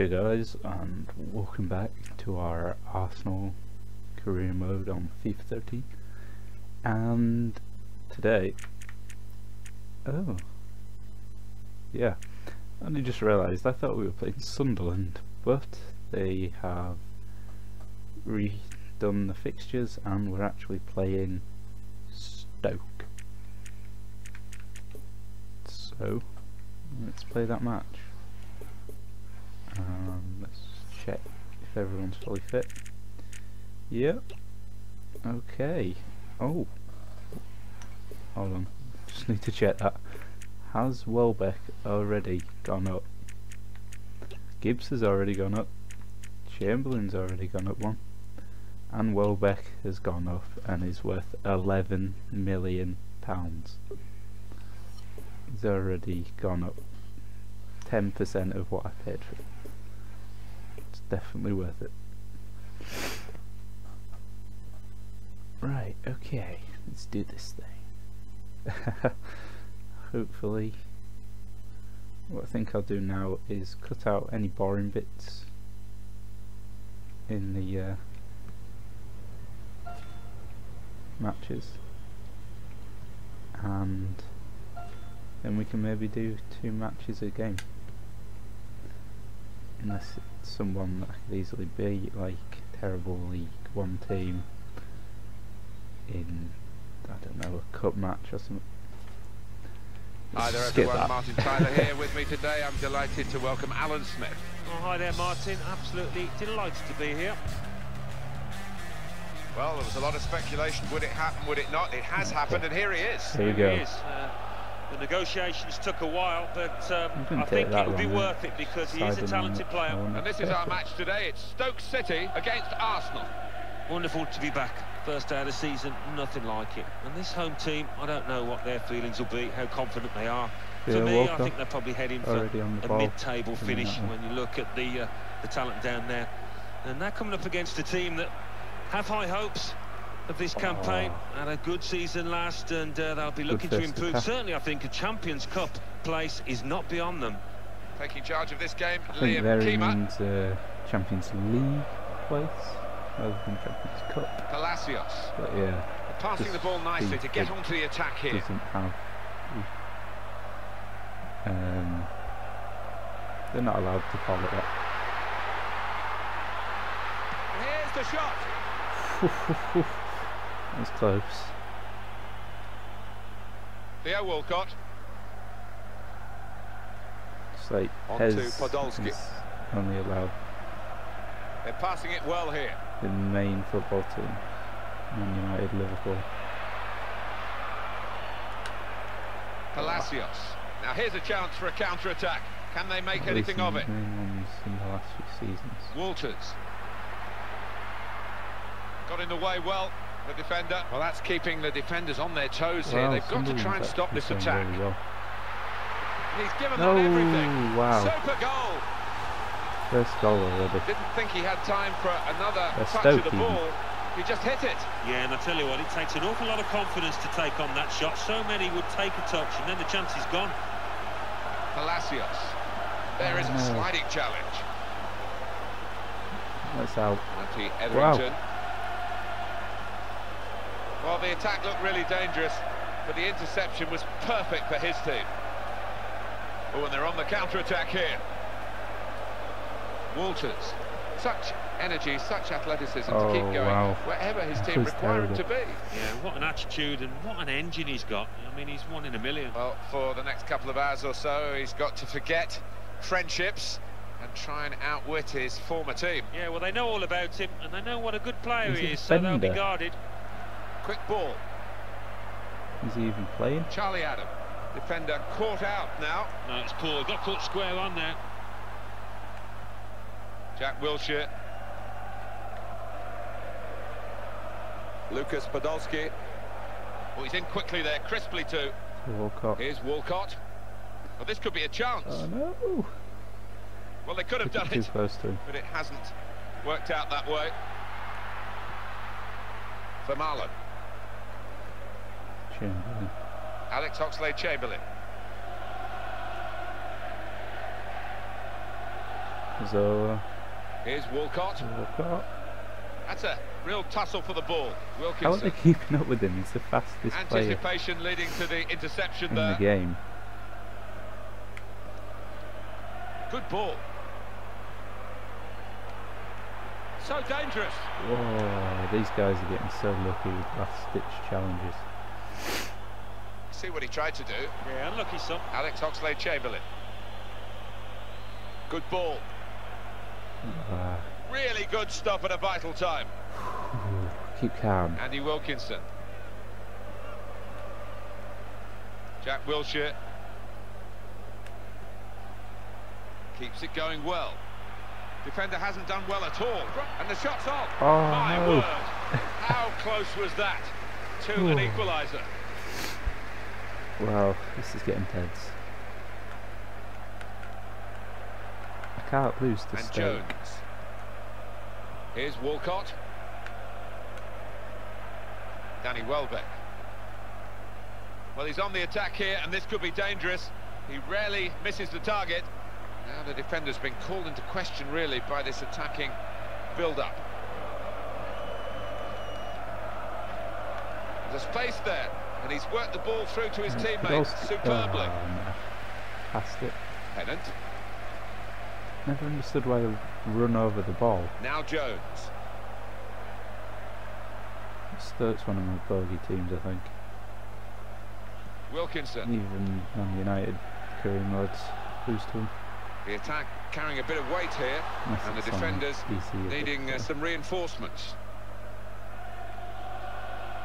Hey guys, and welcome back to our Arsenal career mode on FIFA 13. And today, oh, yeah, I only just realised I thought we were playing Sunderland, but they have redone the fixtures and we're actually playing Stoke. So, let's play that match. Um, let's check if everyone's fully fit. Yep. Okay. Oh. Hold on. Just need to check that. Has Welbeck already gone up? Gibbs has already gone up. Chamberlain's already gone up one. And Welbeck has gone up and is worth 11 million pounds. He's already gone up 10% of what I paid for definitely worth it. Right, okay, let's do this thing. Hopefully, what I think I'll do now is cut out any boring bits in the uh, matches and then we can maybe do two matches a game unless it's someone that I could easily beat, like terrible League One team in I don't know a cup match or something. Hi there everyone, that. Martin Tyler here with me today. I'm delighted to welcome Alan Smith. Oh, hi there Martin, absolutely delighted to be here. Well, there was a lot of speculation, would it happen, would it not? It has happened and here he is. There you go. Uh, the negotiations took a while, but um, I think it will be worth it because he is a talented player. And this is our match today. It's Stoke City against Arsenal. Wonderful to be back. First day of the season, nothing like it. And this home team, I don't know what their feelings will be, how confident they are. For yeah, me, I think they're probably heading for a mid-table finish when you look at the uh, the talent down there. And they're coming up against a team that have high hopes, of this campaign. Oh. Had a good season last, and uh, they'll be looking to improve. Certainly, I think a Champions Cup place is not beyond them. Taking charge of this game, I think there means uh, Champions League place rather than Champions Cup. Palacios. But yeah, passing the ball nicely to get onto the attack here. Doesn't have. Um, they're not allowed to call it that. Here's the shot. That was close. Theo Walcott. It's like On to Podolski. only allowed. They're passing it well here. The main football team. Man United, Liverpool. Palacios. Now here's a chance for a counter-attack. Can they make anything of it? in the last few seasons. Walters. Got in the way well the defender. Well, that's keeping the defenders on their toes well, here. They've got to try and stop this attack. Really well. He's given them everything. Wow. Super goal. First goal already. Didn't think he had time for another touch of the ball. He just hit it. Yeah, and I tell you what, it takes an awful lot of confidence to take on that shot. So many would take a touch, and then the chance is gone. Palacios. There oh, is a oh, sliding challenge. That's out. Etherington. Wow. Well, the attack looked really dangerous, but the interception was perfect for his team. Oh, and they're on the counter-attack here. Walters. Such energy, such athleticism oh, to keep oh, going wow. wherever his team require him to be. Yeah, what an attitude and what an engine he's got. I mean, he's one in a million. Well, for the next couple of hours or so, he's got to forget friendships and try and outwit his former team. Yeah, well, they know all about him, and they know what a good player he's he is, so they'll be guarded. Quick ball. Is he even playing? Charlie Adam. Defender caught out now. No, it's poor. Got caught square on there. Jack Wilshere. Lucas Podolski. Oh, he's in quickly there, crisply too. Walcott. Here's Walcott. Well, this could be a chance. Oh, no. Well, they could have done it, but it hasn't worked out that way. For Marlon. Chamberlain. Alex Oxlade-Chamberlain. Zola. Uh, Here's Walcott. Walcott. That's a real tussle for the ball. Wilkinson. How are they keeping up with him? He's the fastest Anticipation player leading to the interception in there. the game. Good ball. So dangerous. Whoa, these guys are getting so lucky with last ditch challenges. See what he tried to do. Yeah, unlucky some. Alex Oxlade-Chamberlain. Good ball. Uh, Really good stop at a vital time. keep calm. Andy Wilkinson. Jack Wilshere. Keeps it going well. Defender hasn't done well at all. And the shot's on. Oh, My no. word. How close was that to an equaliser? Wow, this is getting tense. I can't lose to And Jones. Here's Walcott. Danny Welbeck. Well, he's on the attack here, and this could be dangerous. He rarely misses the target. Now the defender's been called into question, really, by this attacking build-up. There's space there, and he's worked the ball through to his teammates Podolski- superbly. Oh. Passed it. Pennant. Never understood why they run over the ball. Now Jones. Stoke's one of my bogey teams, I think. Wilkinson. Even Man United, Kareem Rods, lose to them. The attack carrying a bit of weight here, Unless and the defenders PC a bit needing uh, some reinforcements.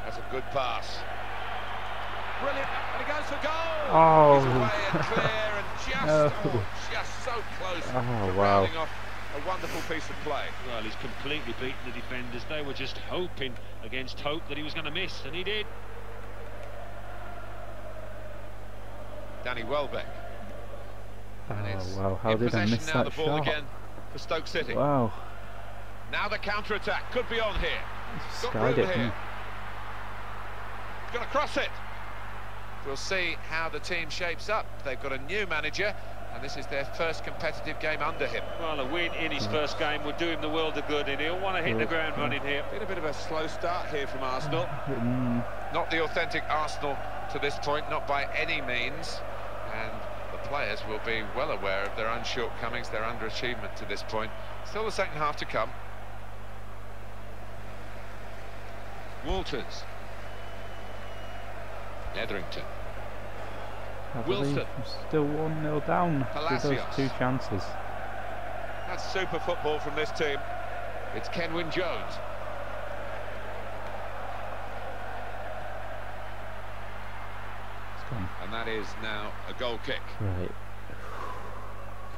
That's a good pass. Brilliant, and he goes for goal. Oh. He's and clear, and just, No. oh, just so close. Oh, to wow. off a wonderful piece of play. Well, he's completely beaten the defenders. They were just hoping against hope that he was going to miss, and he did. Danny Welbeck. Oh wow, how did I miss now, that the ball shot? again for Stoke City. Wow, Now the counter-attack could be on here. just Got skied room it. here. Going to cross it. We'll see how the team shapes up. They've got a new manager, and this is their first competitive game under him. Well, a win in his first game would do him the world of good, and he'll want to hit the ground running here. Been a bit of a slow start here from Arsenal. Not the authentic Arsenal to this point, not by any means. And the players will be well aware of their own shortcomings, their underachievement to this point. Still the second half to come. Walters. Etherington. I believe Wilson. I'm still 1 0 down with those two chances. That's super football from this team. It's Kenwyne Jones. It's gone. And that is now a goal kick. Right.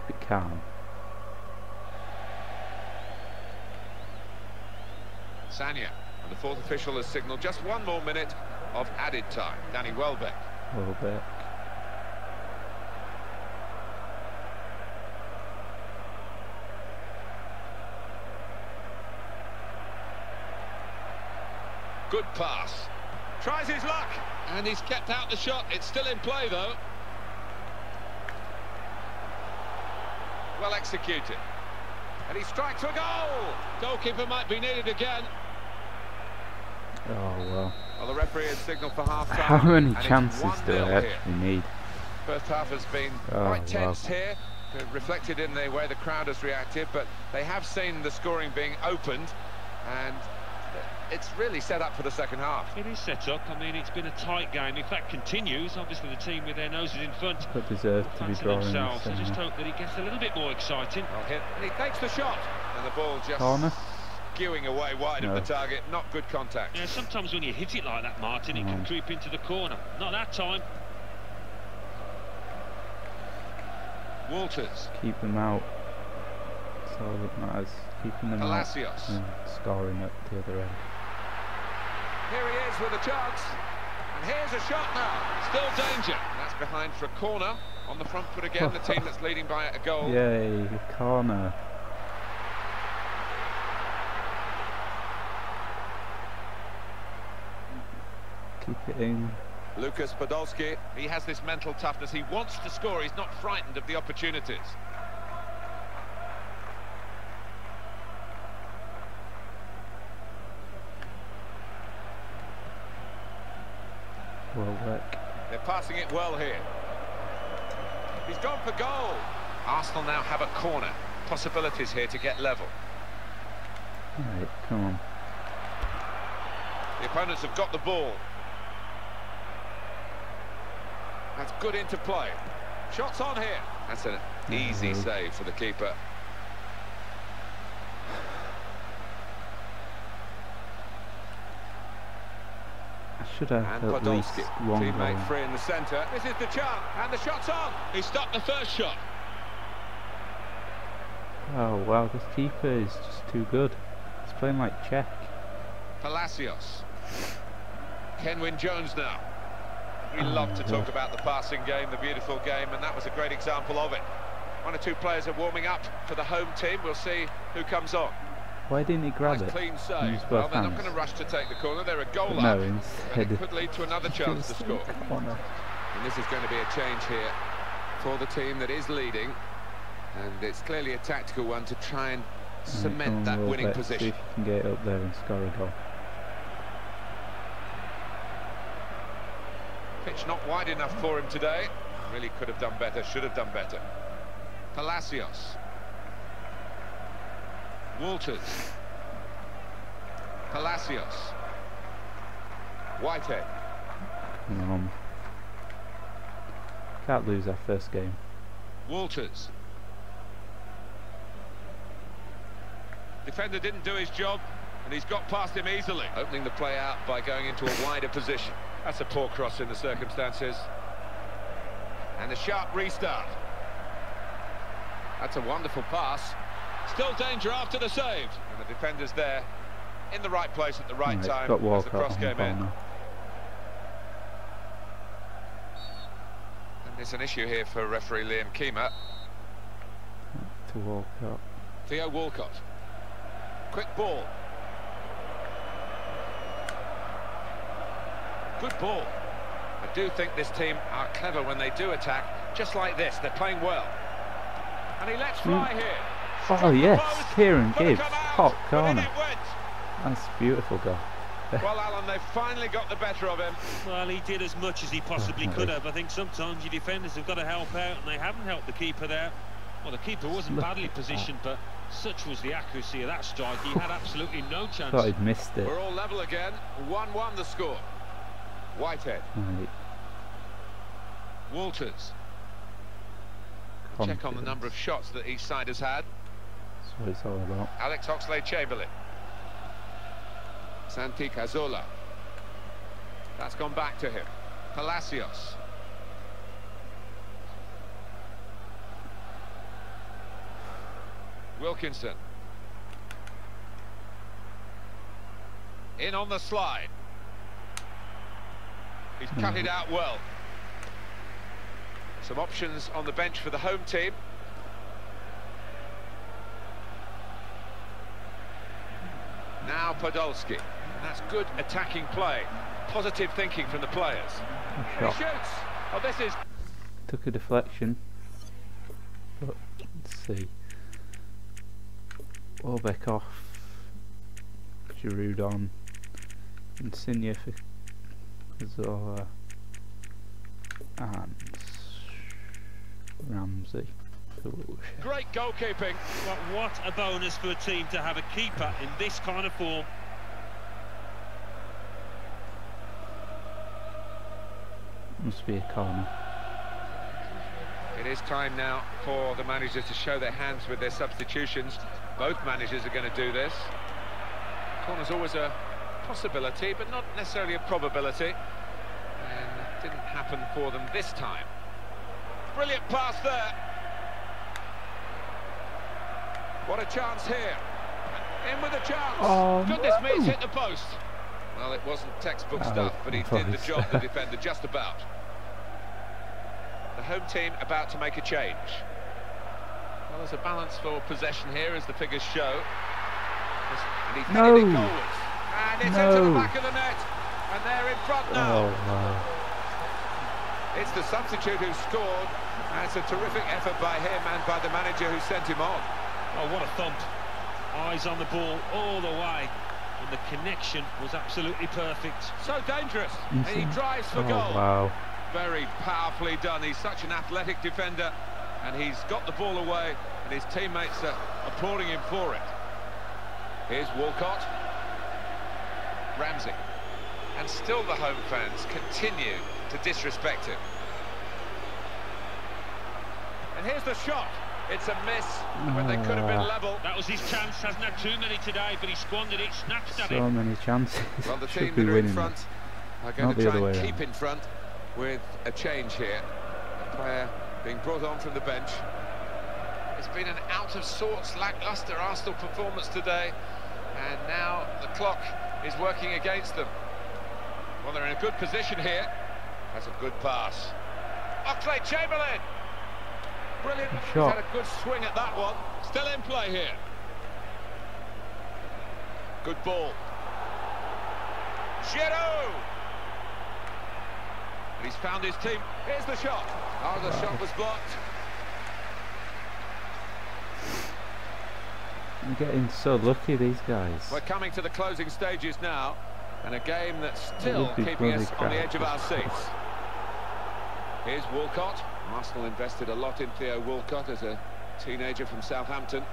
Keep it calm. Sagna. And the fourth official has signalled just one more minute of added time. Danny Welbeck. Bit. Good pass. Tries his luck. And he's kept out the shot. It's still in play, though. Well executed. And he strikes for a goal. Goalkeeper might be needed again. Oh well. Well, the referee has signalled for half-time. How many chances do 1-0 I actually need? First half has been Oh, quite wow. tense here, uh, reflected in the way the crowd has reacted, but they have seen the scoring being opened, and it's really set up for the second half. It is set up. I mean, it's been a tight game. If that continues, obviously the team with their noses in front Could deserve to be drawing themselves. this I just hope that it gets a little bit more exciting. Well hit, and he takes the shot, and the ball just Corner. Skewing away wide No. of the target. Not good contact. Yeah, sometimes when you hit it like that, Martin, it can Mm. creep into the corner. Not that time. Walters, Keep them out. That's all that matters. Keeping them Palacios. out and scoring at the other end. Here he is with a chance, and here's a shot now. Still danger. That's behind for a corner on the front foot again. the team that's leading by a goal. Yay, corner. Lucas Podolski. He has this mental toughness. He wants to score. He's not frightened of the opportunities. Well work. They're passing it well here. He's gone for goal. Arsenal now have a corner. Possibilities here to get level. Right, come on. The opponents have got the ball. That's good interplay. Shots on here. That's an easy save for the keeper. I should have and at Podolski, least one teammate goal. free in the centre. This is the chance, and the shot's on. He stopped the first shot. Oh wow, this keeper is just too good. He's playing like Cech. Palacios. Kenwyne Jones now. We love to talk about the passing game, the beautiful game, and that was a great example of it. One or two players are warming up for the home team. We'll see who comes on. Why didn't he grab nice it? Clean save. Well, they're not going to rush to take the corner. They're a goal but up. No, instead it could lead to another chance to score. And this is going to be a change here for the team that is leading. And it's clearly a tactical one to try and cement that winning position. See if you can get up there and score a goal. Pitch not wide enough for him today. Really could have done better, should have done better. Palacios. Walters. Palacios. Whitehead. Um, can't lose our first game. Walters. Defender didn't do his job, and he's got past him easily. Opening the play out by going into a wider position. That's a poor cross in the circumstances. And a sharp restart. That's a wonderful pass. Still danger after the save. And the defender's there in the right place at the right, right time got as the cross came in. And there's an issue here for referee Liam Keymer. To Walcott. Theo Walcott. Quick ball. Good ball. I do think this team are clever when they do attack, just like this. They're playing well. And he lets fly mm. here. Oh yes, Kieran Gibbs, hot corner. That's beautiful goal. well, Alan, they finally got the better of him. Well, he did as much as he possibly could have. I think sometimes your defenders have got to help out, and they haven't helped the keeper there. Well, the keeper wasn't badly positioned, but such was the accuracy of that strike, he had absolutely no chance. Thought he'd missed it. We're all level again. 1-1 the score. Whitehead. Right. Walters. Check on the number of shots that each side has had That's what it's all about. Alex Oxlade-Chamberlain. Santi Cazorla. That's gone back to him. Palacios. Wilkinson. In on the slide. He's cut mm. it out well. Some options on the bench for the home team. Now Podolski. That's good attacking play. Positive thinking from the players. He shoots. Oh, this is... Took a deflection. But, let's see. Welbeck off. Giroud on. Insigne for Zola. Uh, and Ramsey. Great goalkeeping. But what a bonus for a team to have a keeper in this kind of form. Must be a corner. It is time now for the managers to show their hands with their substitutions. Both managers are going to do this. Corner's always a possibility, but not necessarily a probability. And it didn't happen for them this time. Brilliant pass there. What a chance here. In with a chance. Oh, Goodness no. me, it's hit the post. Well, it wasn't textbook oh, stuff, but he did the job the defender just about. The home team about to make a change. Well, there's a balance for possession here, as the figures show. And no. It forwards. And it's no. into the back of the net. And they're in front now. Oh, wow. It's the substitute who scored. That's a terrific effort by him and by the manager who sent him on. Oh, what a thump. Eyes on the ball all the way. And the connection was absolutely perfect. So dangerous. And he drives for oh, goal. wow. very powerfully done. He's such an athletic defender, and he's got the ball away, and his teammates are applauding him for it. Here's Walcott. Ramsey. And still the home fans continue to disrespect him. And here's the shot. It's a miss when they could have been ah. level. That was his chance. Hasn't had too many today, but he squandered it, snatched at so it. So many chances. Well, the team that are in front are going Not to try and keep in front with a change here. A player being brought on from the bench. It's been an out of sorts, lacklustre Arsenal performance today, and now the clock is working against them. Well, they're in a good position here. That's a good pass. Oxlade-Chamberlain! Brilliant. He's had a good swing at that one. Still in play here. Good ball. Giroud! He's found his team. Here's the shot. Oh, the shot was blocked. I'm getting so lucky, these guys. We're coming to the closing stages now, and a game that's still keeping us on the edge of our seats. Here's Walcott. Arsenal invested a lot in Theo Walcott as a teenager from Southampton.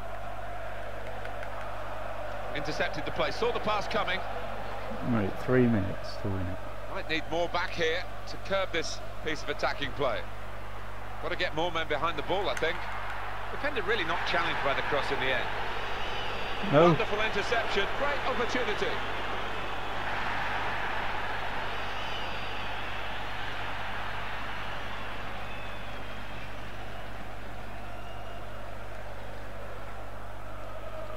Intercepted the play, saw the pass coming. Right, three minutes to win it. Might need more back here to curb this piece of attacking play. Got to get more men behind the ball, I think. Defender really not challenged by the cross in the end. No. Wonderful interception, great opportunity.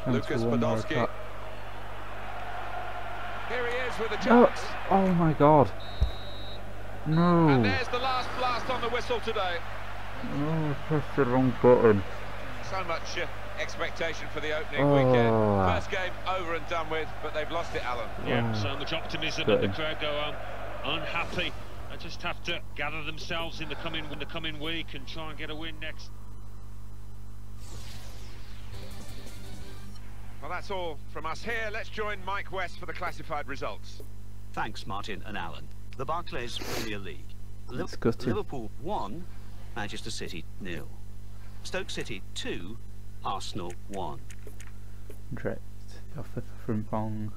Lucas Podolski. Here he is with a chance. Oh, oh my god. No. And there's the last blast on the whistle today. Oh, pressed the wrong button. So much uh, expectation for the opening oh. weekend. First game over and done with, but they've lost it, Alan. Yeah, oh. so much optimism and the crowd go on unhappy. They just have to gather themselves in the coming in the coming week and try and get a win next. Well, that's all from us here. Let's join Mike West for the classified results. Thanks, Martin and Alan. The Barclays Premier League. Liverpool 1, Manchester City nil. Stoke City 2, Arsenal 1. Direct offer from Bong.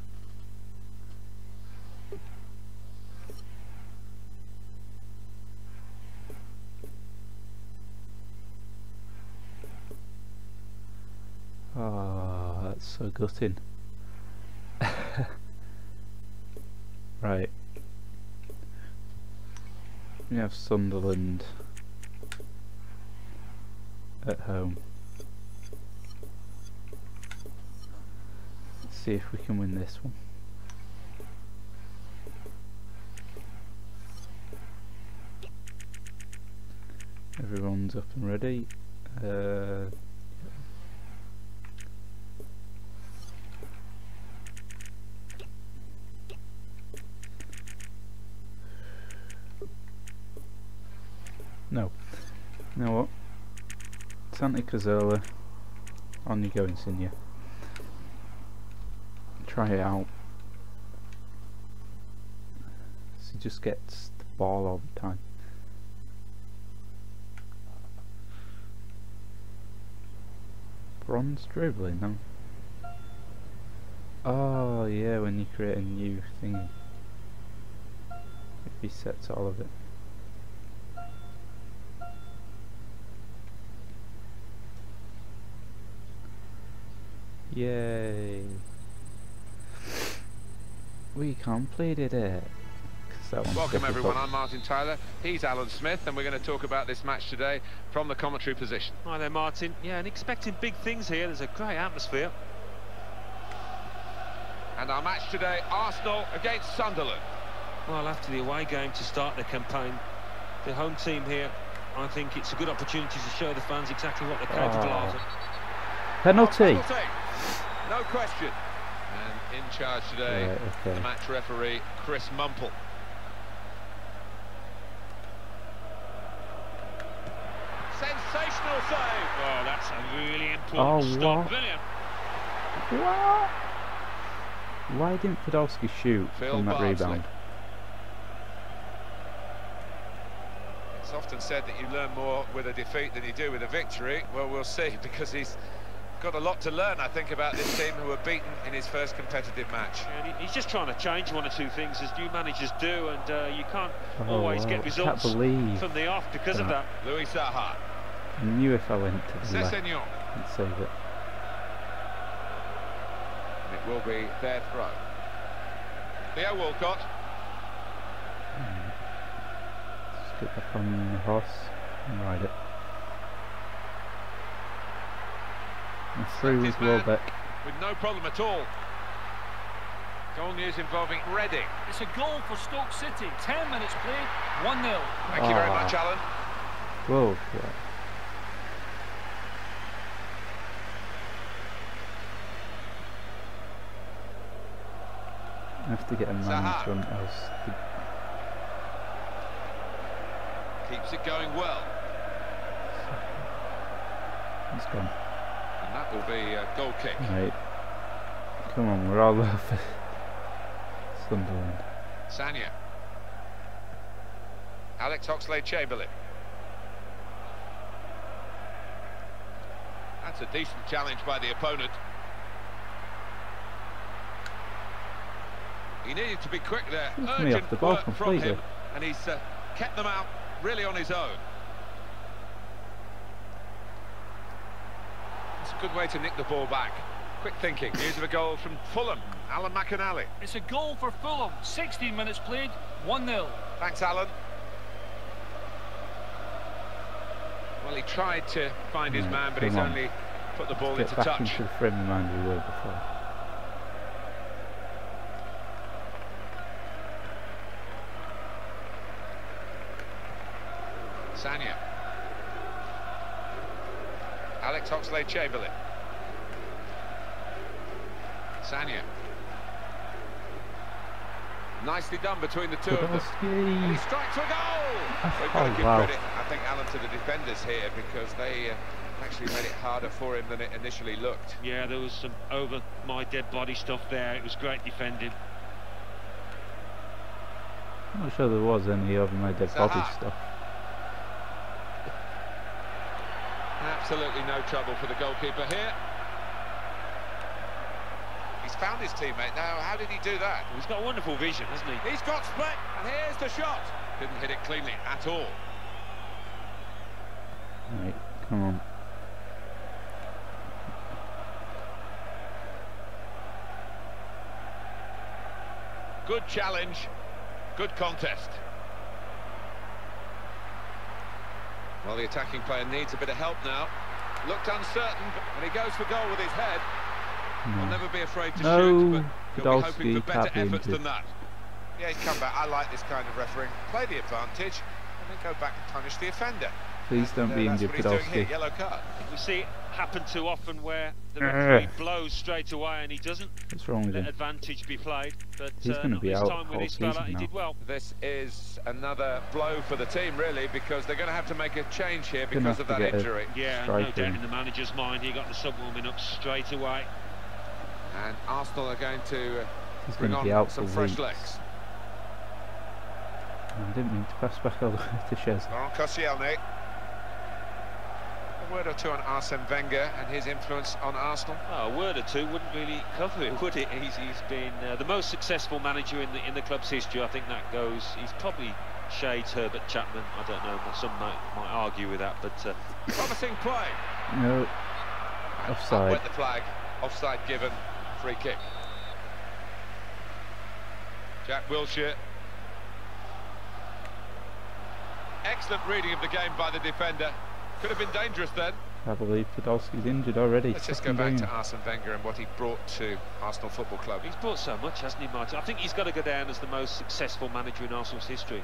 Oh, ah, that's so gutting. right. We have Sunderland at home. See if we can win this one. Everyone's up and ready. Uh, No. You know what? Santi Cazorla. On you go, Insigne. Try it out. He just gets the ball all the time. Bronze dribbling? Oh yeah, when you create a new thing. It resets all of it. Yay. We completed it. Welcome everyone, I'm Martin Tyler, he's Alan Smith and we're going to talk about this match today from the commentary position. Hi there Martin, yeah and expecting big things here, there's a great atmosphere. And our match today, Arsenal against Sunderland. Well after the away game to start the campaign, the home team here, I think it's a good opportunity to show the fans exactly what they're capable oh. of. Penalty. Oh, penalty. No question. And in charge today, right, okay. the match referee, Chris Mumple. Sensational save! Oh, that's a really oh, important oh, stop. What? Brilliant. What? Why didn't Podolski shoot Phil from that Bardsley. rebound? It's often said that you learn more with a defeat than you do with a victory. Well, we'll see, because he's got a lot to learn, I think, about this team who were beaten in his first competitive match. And he's just trying to change one or two things, as new managers do, and uh, you can't oh, always get results from the off because that. of that. Louis Saha. I knew if I went to the left, I'd save it. And It will be their throw. Theo Walcott. Hmm. Let's get back on the horse and ride it. And through with Welbeck. With no problem at all. Goal news involving Reading. It's a goal for Stoke City. 10 minutes played, 1 0. Thank oh. you very ah. much, Alan. Whoa, yeah. I have to get a man in front else. Keeps it going well. He's gone. And that will be a goal kick. Right. Come on, we're all over Sunderland. Sagna. Alex Oxlade-Chamberlain. That's a decent challenge by the opponent. He needed to be quick there. Urgent the work from him, and he's uh, kept them out really on his own. It's a good way to nick the ball back. Quick thinking. News of a goal from Fulham. Alan McInally. It's a goal for Fulham. 16 minutes played, 1-0. Thanks, Alan. Well, he tried to find his mm, man, but he's on. only put the ball Let's into get touch. back into the frame of mind we were before. Sagna. Alex Oxlade-Chamberlain. Sagna. Nicely done between the two of them. And he strikes a goal! We've got to give wow. credit, I think, Alan, to the defenders here because they uh, actually made it harder for him than it initially looked. Yeah, there was some over my dead body stuff there. It was great defending. I'm not sure there was any over my dead Zaha. body stuff. Absolutely no trouble for the goalkeeper here. He's found his teammate now. How did he do that? He's got wonderful vision, hasn't he? He's got split, and here's the shot. Didn't hit it cleanly at all. Right, come on. Good challenge, good contest. Well, the attacking player needs a bit of help now. Looked uncertain, and he goes for goal with his head. No. Will never be afraid to no. shoot, but he'll be hoping for better efforts than that. Yeah, he's come back. I like this kind of refereeing. Play the advantage, and then go back and punish the offender. Please don't and, uh, be injured, Podolski. Yellow card. We see it happen too often where the referee blows straight away and he doesn't What's wrong with let him? advantage be played. But He's uh, going to be out time with his fella, he did well. This is another blow for the team, really, because they're going to have to make a change here because of that injury. Yeah, no doubt in the manager's mind, he got the sub warming up straight away. And Arsenal are going to uh, He's bring going to be on out some fresh weeks. legs. I didn't mean to pass back all the way to Shez. Laurent Koscielny. A word or two on Arsene Wenger and his influence on Arsenal? Oh, a word or two wouldn't really cover it, would it? He's, he's been uh, the most successful manager in the in the club's history. I think that goes. He's probably shades Herbert Chapman. I don't know. Some might, might argue with that, but uh, promising play. No. Offside. Up went the flag. Offside given. Free kick. Jack Wilshere. Excellent reading of the game by the defender. Could have been dangerous then. I believe Podolski's injured already. Let's just go back to Arsene Wenger and what he brought to Arsenal Football Club. He's brought so much, hasn't he, Martin? I think he's got to go down as the most successful manager in Arsenal's history.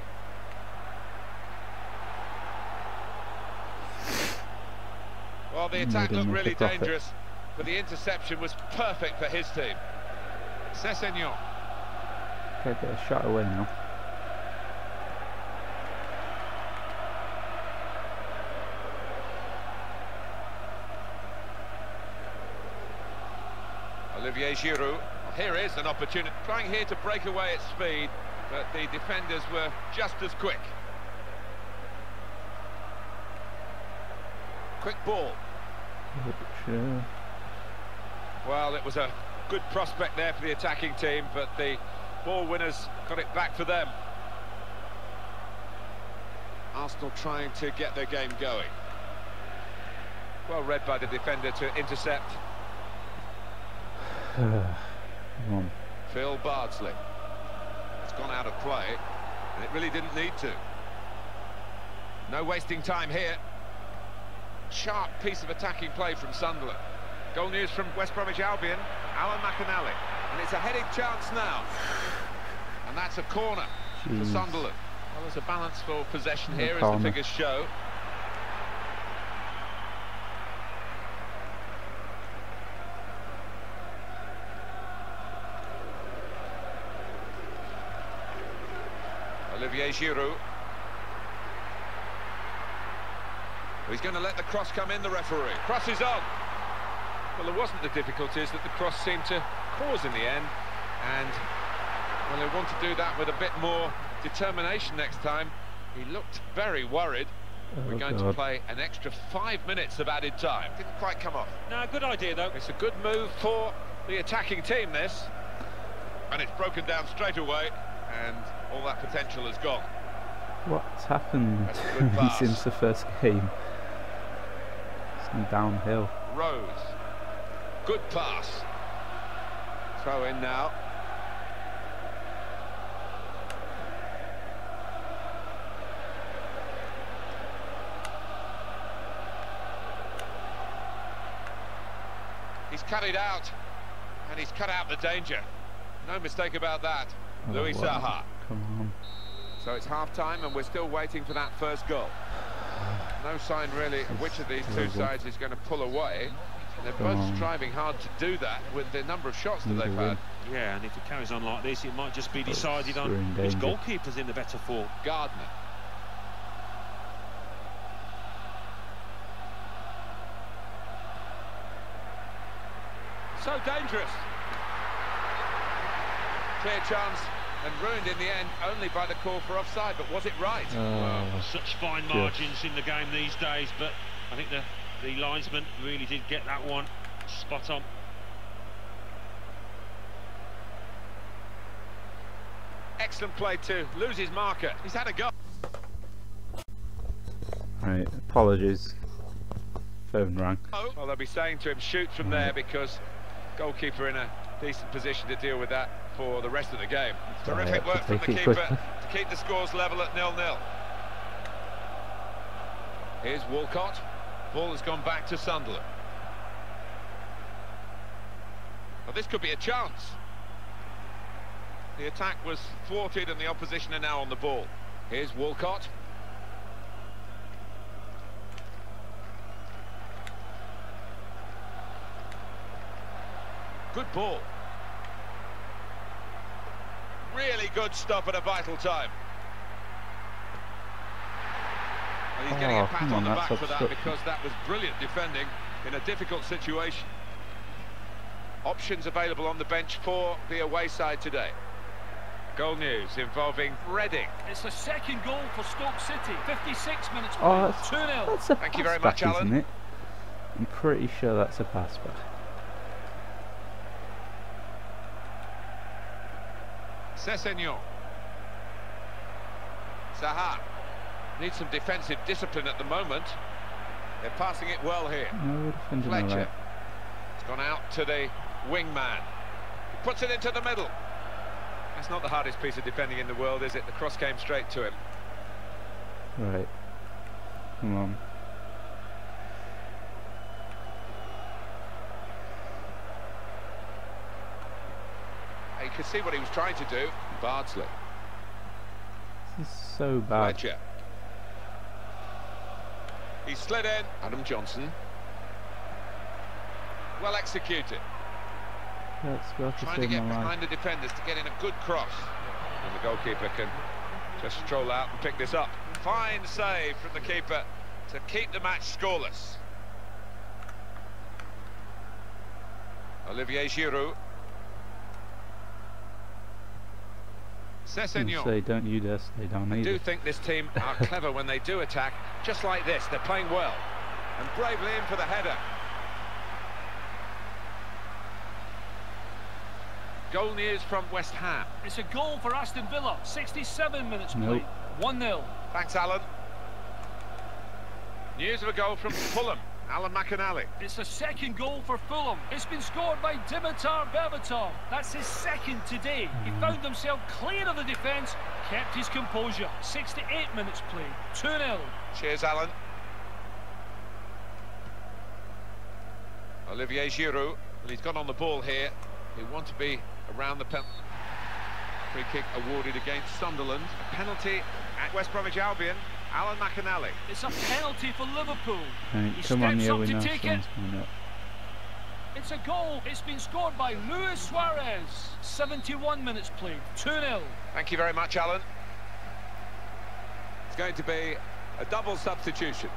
Well, the attack looked really dangerous, but the interception was perfect for his team. Sessegnon. Okay, get a shot away now. Olivier Giroud. Here is an opportunity, trying here to break away at speed, but the defenders were just as quick. Quick ball. Well, it was a good prospect there for the attacking team, but the ball winners got it back for them. Arsenal trying to get their game going. Well read by the defender to intercept. Phil Bardsley. It's gone out of play, and it really didn't need to. No wasting time here. Sharp piece of attacking play from Sunderland. Goal news from West Bromwich Albion, Alan McInally. And it's a heading chance now. And that's a corner Jeez. for Sunderland. Well, there's a balance for possession here, as the figures show. Olivier Giroud. He's going to let the cross come in, the referee. Cross is on. Well, there wasn't the difficulties that the cross seemed to cause in the end. And, well, they want to do that with a bit more determination next time. He looked very worried. Oh, We're going God. to play an extra five minutes of added time. Didn't quite come off. No, good idea, though. It's a good move for the attacking team, this. And it's broken down straight away, and all that potential has gone. What's happened since the first game? Some downhill. Rose. Good pass. Throw in now. He's cut it out, and he's cut out the danger. No mistake about that. Oh, Louis wow. Saha. Come on. So it's half time, and we're still waiting for that first goal. No sign really of which of these two sides is going to pull away. They're both on. striving hard to do that with the number of shots that they've had. Yeah, and if it carries on like this, it might just be decided on which goalkeeper's in the better form. Gardner. So dangerous. Clear chance and ruined in the end only by the call for offside, but was it right? Oh, well, such fine margins in the game these days, but I think the, the linesman really did get that one spot on. Excellent play to lose his marker. He's had a go. Right, apologies. Phone rang. Oh, well, they'll be saying to him, shoot from right. there because goalkeeper in a decent position to deal with that for the rest of the game. Terrific work from the keeper to keep the scores level at nil-nil. Here's Walcott. Ball has gone back to Sunderland. Well, this could be a chance. The attack was thwarted and the opposition are now on the ball. Here's Walcott. Good ball. Really good stop at a vital time. Well, he's getting oh, a pat on, on the back for that because that was brilliant defending in a difficult situation. Options available on the bench for the away side today. Goal news involving Reading. It's the second goal for Stoke City. 56 minutes. Oh, 2-0. Thank you very much, back, Alan. I'm pretty sure that's a pass back. Sessegnon. Saha needs some defensive discipline at the moment. They're passing it well here. No, Fletcher. It's gone out to the wingman. He puts it into the middle. That's not the hardest piece of defending in the world, is it? The cross came straight to him. Right. Come on. Could see what he was trying to do. Bardsley. This is so bad. Fletcher. He slid in. Adam Johnson. Well executed. Go to Trying to get behind the defenders to get in a good cross. And the goalkeeper can just stroll out and pick this up. Fine save from the keeper to keep the match scoreless. Olivier Giroud. Say, don't you dare stay down I do think this team are clever when they do attack, just like this. They're playing well. And bravely in for the header. Goal news from West Ham. It's a goal for Aston Villa. 67 minutes nope. played. 1-0. Thanks, Alan. News of a goal from Fulham. Alan McInally. It's a second goal for Fulham. It's been scored by Dimitar Berbatov. That's his second today. He found himself clear of the defence, kept his composure. 68 minutes played. 2-0. Cheers, Alan. Olivier Giroud. Well, he's got on the ball here. He want to be around the penalty. Free kick awarded against Sunderland. A penalty at West Bromwich Albion. Alan McInally. It's a penalty for Liverpool. Right, he come on, yeah, we know take it. It's a goal. It's been scored by Luis Suarez. 71 minutes played. 2-0. Thank you very much, Alan. It's going to be a double substitution.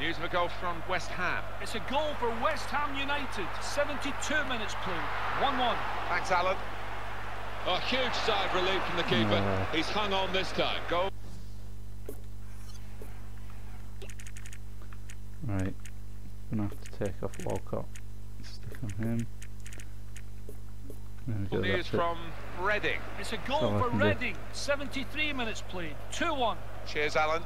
News of a goal from West Ham. It's a goal for West Ham United. 72 minutes played. 1-1. Thanks, Alan. A huge sigh of relief from the keeper. He's hung on this time. Goal. Right. Gonna have to take off Walcott. Stick on him. Full news from Reading. It's a goal for Reading. 73 minutes played. 2-1. Cheers, Alan.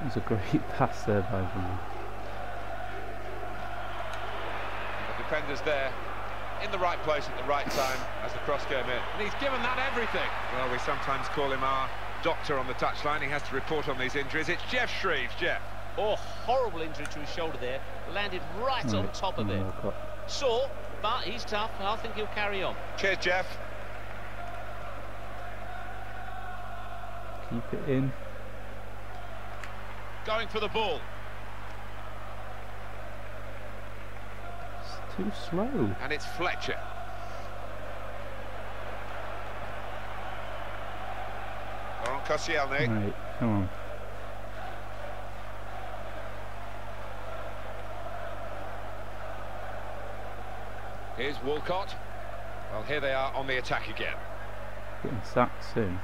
It was a great pass there by Villa. The defender's there in the right place at the right time as the cross came in. And he's given that everything. Well, we sometimes call him our doctor on the touchline. He has to report on these injuries. It's Geoff Shreeves. Geoff. Oh, horrible injury to his shoulder there. Landed right on mm. top of it. Oh, Sore, but he's tough, and I think he'll carry on. Cheers, Geoff. Keep it in. Going for the ball. It's too slow. And it's Fletcher. Koscielny. Right, come on. Here's Walcott. Well, here they are on the attack again. Getting sacked soon.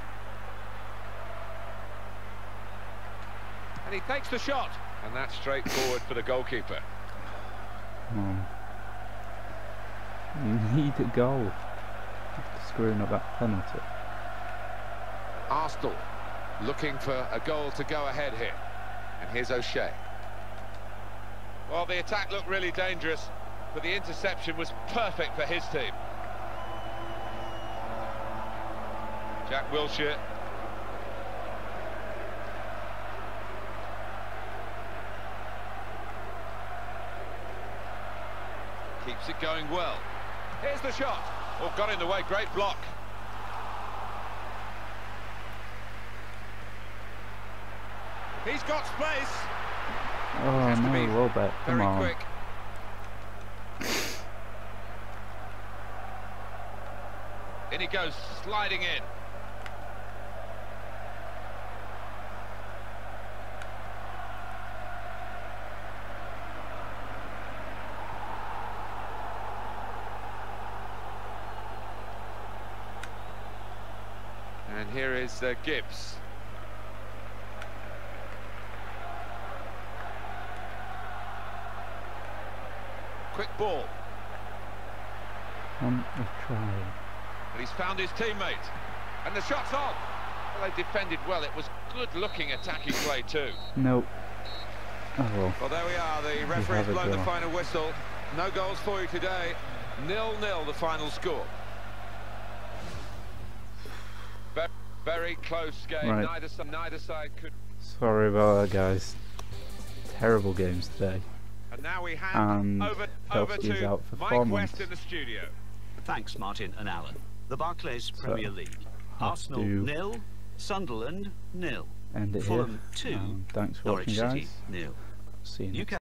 And he takes the shot. And that's straightforward for the goalkeeper. Oh. You need a goal. Screwing up that penalty. Arsenal looking for a goal to go ahead here. And here's O'Shea. Well, the attack looked really dangerous, but the interception was perfect for his team. Jack Wilshere. Keeps it going well. Here's the shot. Oh, got in the way, great block. He's got space. Oh no, Welbeck, come on. Quick. In he goes, sliding in. And here is uh, Gibbs. Quick ball. On a try. But he's found his teammate. And the shot's on. Well, they defended well. It was good-looking attacking play too. Nope. Oh well. Well, there we are. The referee's blown the final whistle. No goals for you today. Nil-nil the final score. Very close game. Right. Neither, neither side could... Sorry about that, guys. Terrible games today. And now we hand over, over to out for Mike West in the studio. Thanks, Martin and Alan. The Barclays so, Premier League. Arsenal nil, Sunderland nil. End it Fulham here. two. Um, thanks for Norwich watching, guys. City nil. See you next